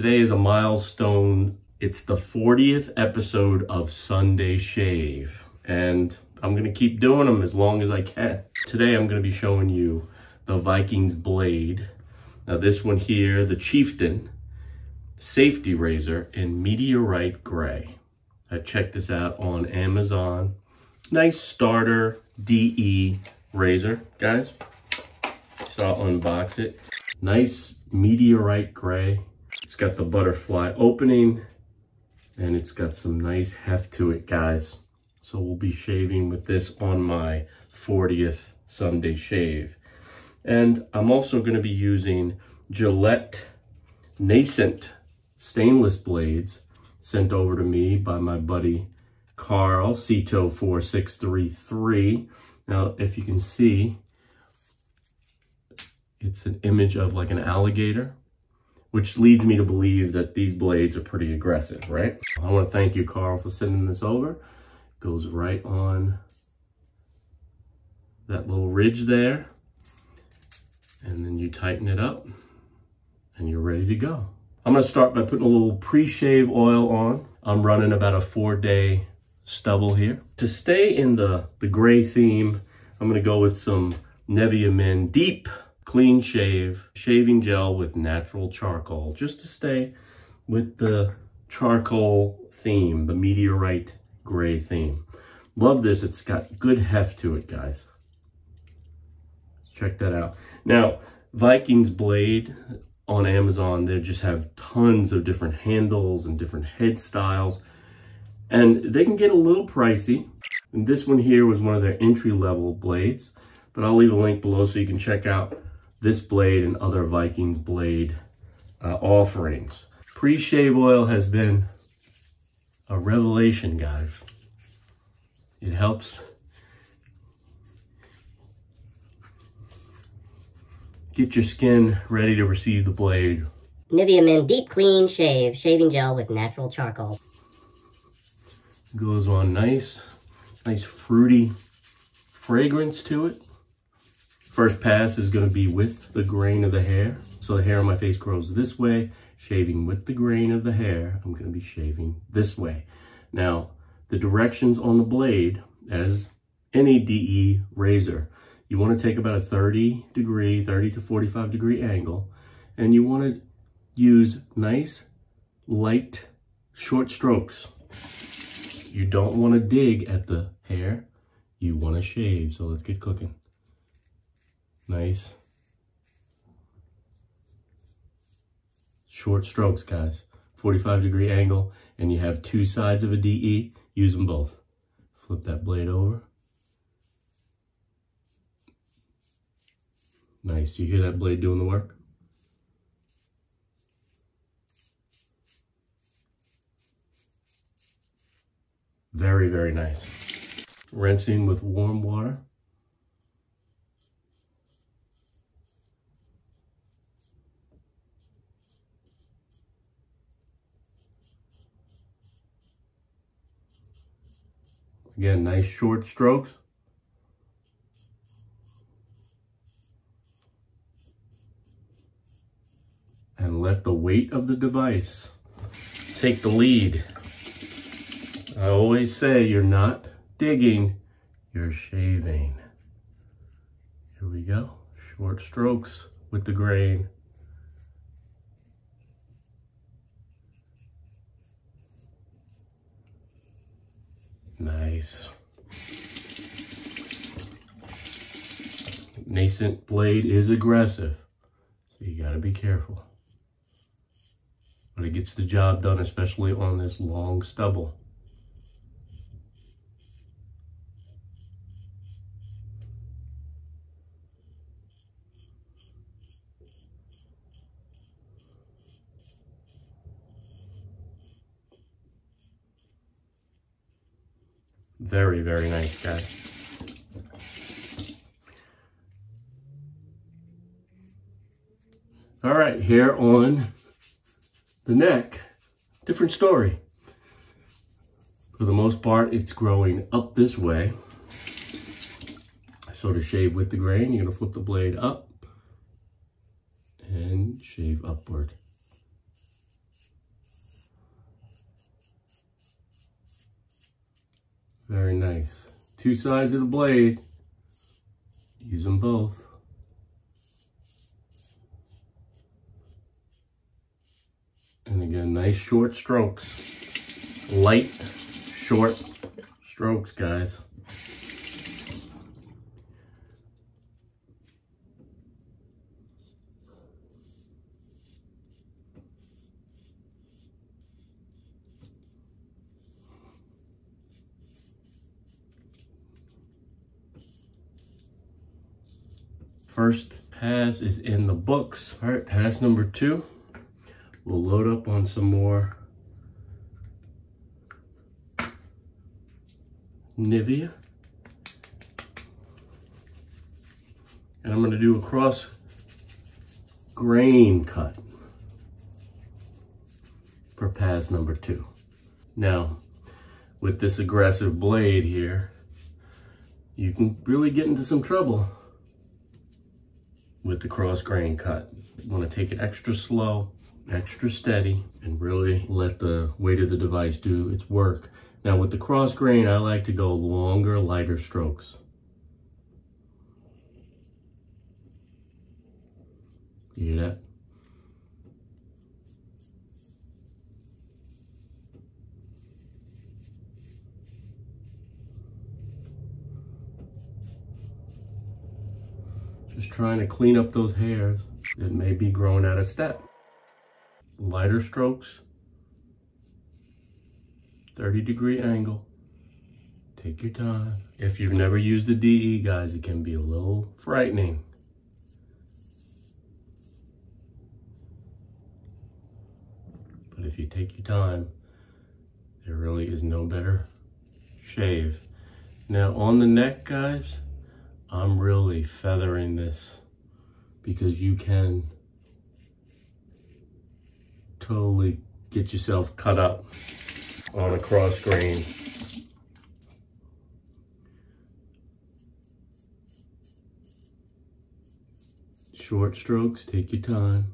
Today is a milestone. It's the 40th episode of Sunday Shave. And I'm gonna keep doing them as long as I can. Today I'm gonna be showing you the Vikings blade. Now this one here, the Chieftain safety razor in meteorite gray. I checked this out on Amazon. Nice starter DE razor, guys. So I'll unbox it. Nice meteorite gray. It's got the butterfly opening and it's got some nice heft to it, guys. So we'll be shaving with this on my 40th Sunday shave. And I'm also gonna be using Gillette Nacet stainless blades sent over to me by my buddy Carl, Cito4633. Now, if you can see, it's an image of like an alligator, which leads me to believe that these blades are pretty aggressive, right? I want to thank you, Carl, for sending this over. Goes right on that little ridge there. And then you tighten it up and you're ready to go. I'm gonna start by putting a little pre-shave oil on. I'm running about a four day stubble here. To stay in the, the gray theme, I'm gonna go with some Nivea Men Deep Clean Shave Shaving Gel with Natural Charcoal, just to stay with the charcoal theme, the meteorite gray theme. Love this, it's got good heft to it, guys. Let's check that out. Now, Vikings Blade, on Amazon, they just have tons of different handles and different head styles. And they can get a little pricey. And this one here was one of their entry-level blades. But I'll leave a link below so you can check out this blade and other Vikings blade uh, offerings. Pre-shave oil has been a revelation, guys. It helps Get your skin ready to receive the blade. Nivea Men Deep Clean Shave Shaving Gel with Natural Charcoal. Goes on nice, nice fruity fragrance to it. First pass is going to be with the grain of the hair. So the hair on my face grows this way, shaving with the grain of the hair. I'm going to be shaving this way. Now, the directions on the blade, as any DE razor, you want to take about a 30 degree, 30 to 45 degree angle, and you want to use nice, light, short strokes. You don't want to dig at the hair. You want to shave. So let's get cooking. Nice. Short strokes, guys. 45 degree angle, and you have two sides of a DE. Use them both. Flip that blade over. Nice. You hear that blade doing the work? Very, very nice. Rinsing with warm water. Again, nice short strokes. and let the weight of the device take the lead. I always say you're not digging, you're shaving. Here we go, short strokes with the grain. Nice. Nacet blade is aggressive, so you gotta be careful but it gets the job done, especially on this long stubble. Very, very nice, guys. All right, here on the neck, different story. For the most part, it's growing up this way. So to shave with the grain, you're gonna flip the blade up and shave upward. Very nice. Two sides of the blade. Use them both. And again, nice short strokes. Light, short strokes, guys. First pass is in the books. All right, pass number two. We'll load up on some more Nivea. And I'm gonna do a cross grain cut for pass number two. Now, with this aggressive blade here, you can really get into some trouble with the cross grain cut. You wanna take it extra slow, extra steady, and really let the weight of the device do its work. Now with the cross grain, I like to go longer, lighter strokes. You hear that? Just trying to clean up those hairs that may be growing out of step. Lighter strokes, 30 degree angle. Take your time. If you've never used the DE, guys, it can be a little frightening. But if you take your time, there really is no better shave. Now on the neck, guys, I'm really feathering this because you can totally get yourself cut up on a cross grain. Short strokes, take your time.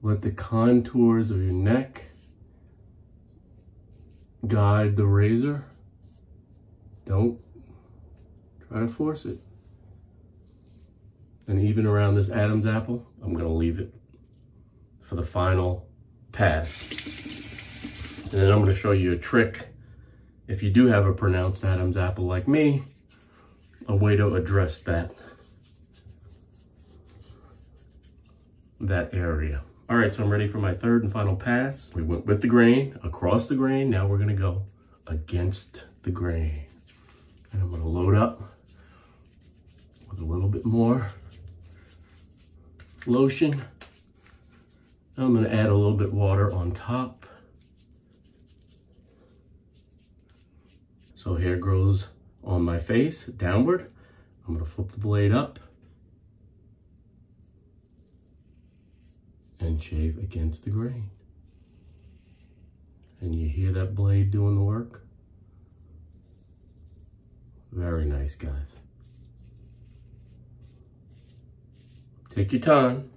Let the contours of your neck guide the razor. Don't try to force it. And even around this Adam's apple, I'm gonna leave it for the final pass. And then I'm gonna show you a trick. If you do have a pronounced Adam's apple like me, a way to address that, that area. All right, so I'm ready for my third and final pass. We went with the grain, across the grain. Now we're gonna go against the grain. And I'm gonna load up with a little bit more lotion. I'm gonna add a little bit water on top. So hair grows on my face downward. I'm gonna flip the blade up and shave against the grain. And you hear that blade doing the work? Very nice, guys. Take your time.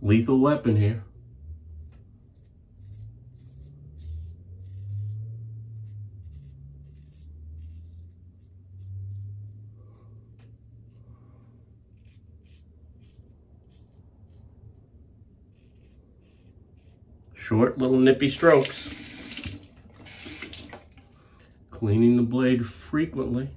Lethal weapon here. Short little nippy strokes. Cleaning the blade frequently.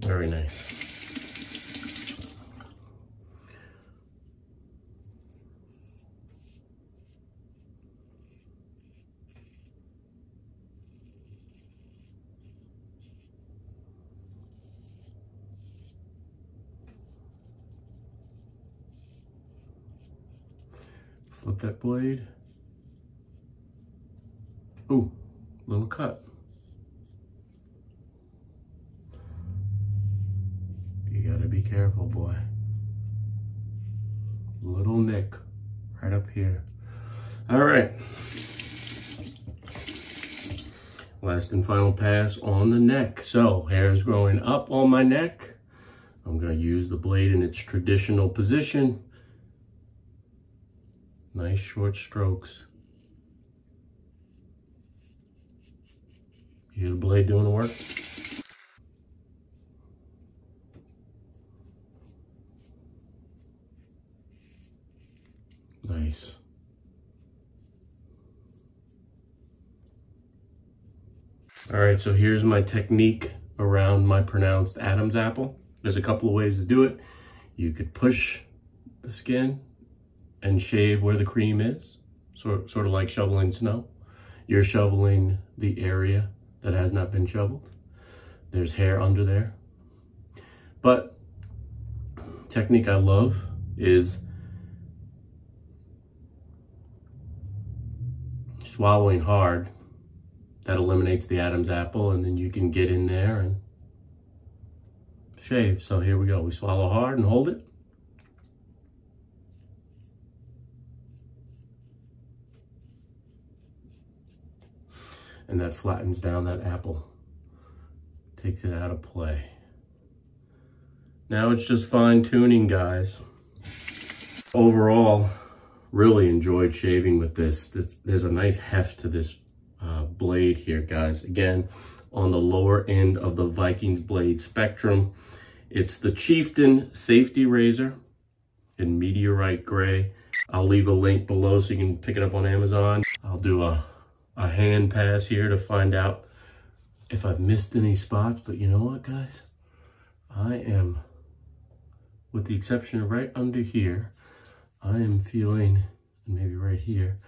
Very nice. Flip that blade. Ooh, little cut. You gotta be careful, boy. Little nick right up here. All right. Last and final pass on the neck. So hair is growing up on my neck. I'm gonna use the blade in its traditional position. Nice short strokes. You hear the blade doing the work? Nice. All right, so here's my technique around my pronounced Adam's apple. There's a couple of ways to do it. You could push the skin and shave where the cream is, sort, sort of like shoveling snow. You're shoveling the area that has not been shoveled. There's hair under there. But technique I love is swallowing hard that eliminates the Adam's apple and then you can get in there and shave. So here we go. We swallow hard and hold it. And that flattens down that apple. Takes it out of play. Now it's just fine tuning, guys. Overall, really enjoyed shaving with this. this there's a nice heft to this uh, blade here, guys. Again, on the lower end of the Vikings blade spectrum. It's the Chieftain Safety Razor in Meteorite Gray. I'll leave a link below so you can pick it up on Amazon. I'll do a, a hand pass here to find out if I've missed any spots. But you know what, guys? I am, with the exception of right under here, I am feeling, maybe right here,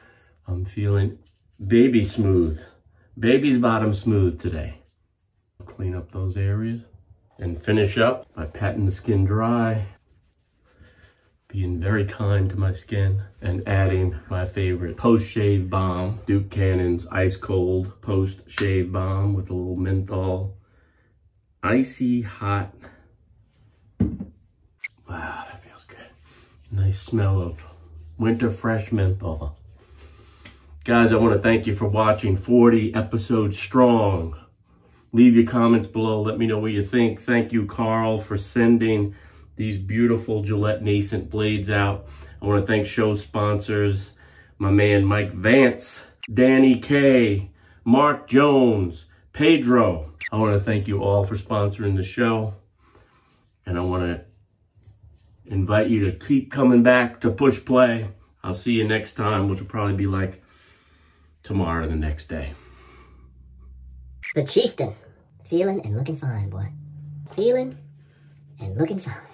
I'm feeling baby smooth. Baby's bottom smooth today. Clean up those areas and finish up by patting the skin dry, being very kind to my skin, and adding my favorite post-shave balm, Duke Cannon's Ice Cold Post-Shave Balm with a little menthol. Icy hot. Wow, that feels good. Nice smell of winter fresh menthol. Guys, I want to thank you for watching 40 episodes strong. Leave your comments below. Let me know what you think. Thank you, Carl, for sending these beautiful Gillette Nacet blades out. I want to thank show sponsors, my man Mike Vance, Danny K, Mark Jones, Pedro. I want to thank you all for sponsoring the show. And I want to invite you to keep coming back to push play. I'll see you next time, which will probably be like tomorrow or the next day. The chieftain. Feeling and looking fine, boy. Feeling and looking fine.